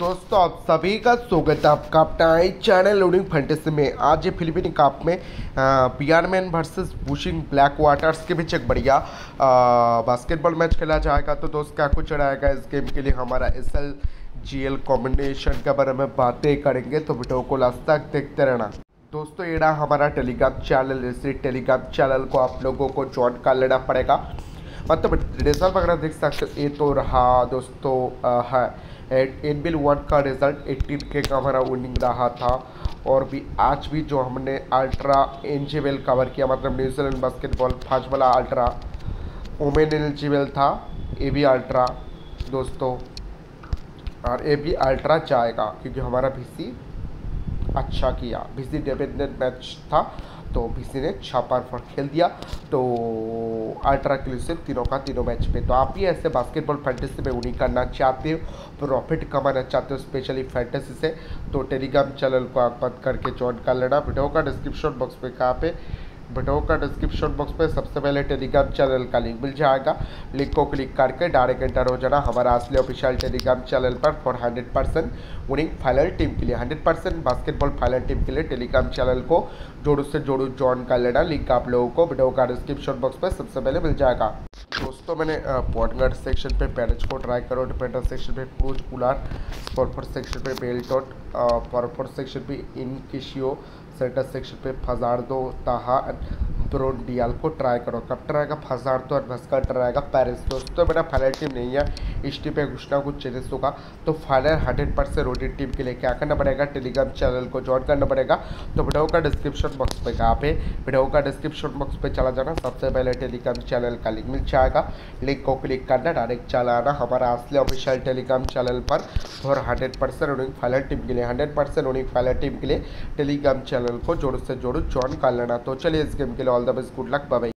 दोस्तों, आप सभी का स्वागत है आपका अपना चैनल लोडिंग फैंटेसी में। आज ये फिलिपीन कप में Beermen versus bushing black waters के बीच एक बढ़िया बास्केटबॉल मैच खेला जाएगा। तो दोस्त, क्या कुछ रहेगा इस गेम के लिए? हमारा S L G L combination के बारे में बातें करेंगे तो वीडियो को लास्ट तक देखते रहना। दोस्तों, ये रहा हमारा टेलीग्राम चैनल इसी टेलीग्राम चैनल को आप लोगों को ज्वाइन कर लेना पड़ेगा। मतलब रिज़ल्ट वगैरह देख सकते ये तो रहा दोस्तों है। एन बिल वन का रिज़ल्ट एट्टीन के का हमारा विनिंग रहा था। और भी, आज भी जो हमने अल्ट्रा एनजीवेल कवर किया मतलब न्यूजीलैंड बास्केटबॉल फाज वाला अल्ट्रा ओमेन एलिजिबल था, ये भी अल्ट्रा दोस्तों। और ये भी अल्ट्रा जाएगा, क्योंकि हमारा भी अच्छा किया। भी डिपेंडेंट मैच था तो बीसी ने छापार पर खेल दिया। तो अल्ट्रा क्लूसिव तीनों का तीनों मैच पे। तो आप भी ऐसे बास्केटबॉल फैंटेसी में उन्हीं करना चाहते हो प्रॉफिट कमाना चाहते हो स्पेशली फैंटेसी से तो टेलीग्राम चैनल को आप बंद करके ज्वाइन कर लेना। वीडियो का डिस्क्रिप्शन बॉक्स में कहाँ पे वीडियो का डिस्क्रिप्शन बॉक्स पे सबसे पहले टेलीग्राम चैनल का लिंक मिल जाएगा। लिंक को क्लिक करके डायरेक्ट एंटर हो जाना हमारा असली ऑफिशियल टेलीग्राम चैनल पर for hundred percent winning final team के लिए। Hundred percent basketball final team के लिए टेलीग्राम चैनल को जोड़ू से जोड़ू ज्वाइन कर लेना। लिंक आप लोगों को वीडियो का डिस्क्रिप्शन बॉक्स पर सबसे पहले मिल जाएगा। दोस्तों, मैंने पॉटगढ़ सेक्शन पे पैरेज को ट्राई करो डिफेंडर सेक्शन पे क्रूज पुलार फॉरफोर सेक्शन पे बेल्टोट फॉरफोर सेक्शन पे इन सेंटर सेक्शन पे फजारदो ताहा ब्रोन डियाल को ट्राई करो। कब ट्राई का फजारदो और भस्कर ट्राई पेरिस दोस्तों मेरा फाइनल टीम नहीं है। इस टीम पे कुछ ना कुछ चेंजेस होगा। तो फाइनल हंड्रेड परसेंट रोटेड टीम के लिए क्या करना पड़ेगा? टेलीग्राम चैनल को ज्वाइन करना पड़ेगा। तो वीडियो का डिस्क्रिप्शन बॉक्स पर कहाँ पे? वीडियो का डिस्क्रिप्शन बॉक्स पर चला जाना। सबसे पहले टेलीग्राम चैनल का लिंक मिल जाएगा। लिंक को क्लिक करना डायरेक्ट चला आना। हमारा असली ऑफिशियल टेलीग्राम चैनल पर। और हंड्रेड परसेंट रोनिंग फाइनल टीम के लिए हंड्रेड परसेंट रोनिंग फाइनल टीम के लिए टेलीग्राम चैनल को जोड़ से जोड़ ज्वाइन कर लेना। तो चलिए इस गेम के लिए all the best. Good luck. Bye bye